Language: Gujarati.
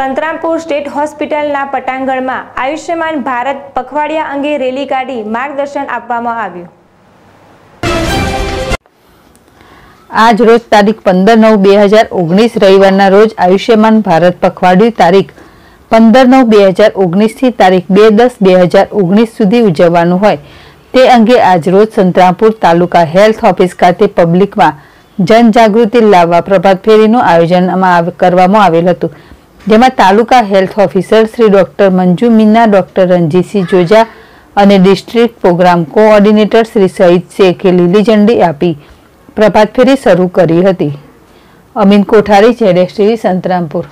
સંતરામપુર સ્ટેટ હોસ્પિટલના પટાંગણમાં આયુષ્યમાન ભારત પખવાડિયા અંગે રેલી કાઢી માર્ગદર્શન આપવામાં આવ્યું. આજ રોજ તારીખ પંદર નવ બે હજાર ઓગણીસ રવિવારના રોજ આયુષ્યમાન ભારત પખવાડિયું તારીખ પંદર નવ બે હજાર ઓગણીસથી તારીખ બે દસ બે હજાર ઓગણીસ સુધી ઉજવવાનું હોય. તે અંગે આજરોજ સંતરામપુર તાલુકા હેલ્થ ઓફિસ ખાતે પબ્લિકમાં જનજાગૃતિ લાવવા પ્રભાત ફેરીનું આયોજન કરવામાં આવેલ હતું. જેમાં taluka health officer Shri doctor Manju Meena, doctor Ranjitsinh Joja અને district program coordinator Shri Saeed શેખે લીલી ઝંડી આપી પ્રભાત ફેરી શરૂ કરી હતી. અમીન કોઠારી, જેડેશ ટીવી, સંતરામપુર.